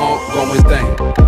ongoing thing.